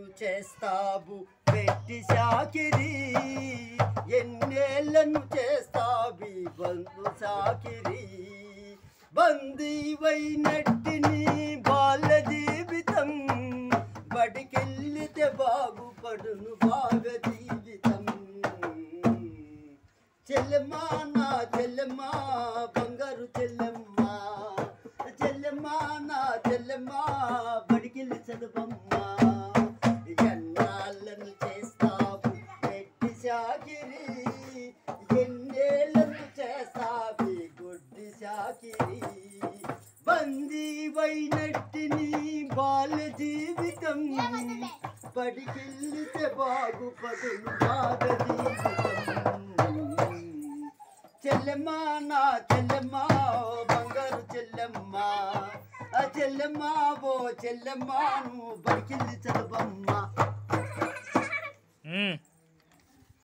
ఎన్నేళ్ళను చేస్తావు పెట్టి సాకిరి. ఎన్నేళ్ళను చేస్తావి బంధు సాకిరి. బందీవైనట్టిని బాల జీవితం బడికెళ్ళితే బాగుపడును బాగ జీవితం. చెల్లెమ్మా నా చెల్లెమ్మా బంగారు చెల్లెమ్మా చెల్లెమ్మా నా చెల్లెమ్మా ఎన్నేళ్ళను చేసావి గుడ్డి సాకిరి బందీవైనట్టిని బాల జీవితం. బడికెళ్ళితే బాగుపడును బాగ జీవితం. చెల్లెమ్మా నా చెల్లెమ్మా ఓ బంగారు చెల్లెమ్మా. ఆ చెల్లెమ్మా ఓ చెల్లెమ్మా నువ్వు బడికెళ్ళి చదవమ్మా.